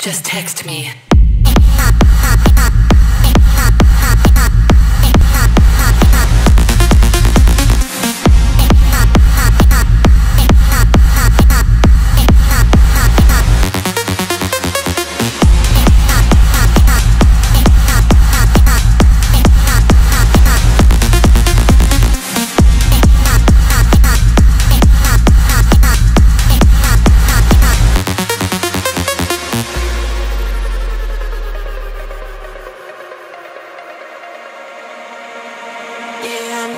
Just text me.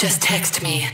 Just text me.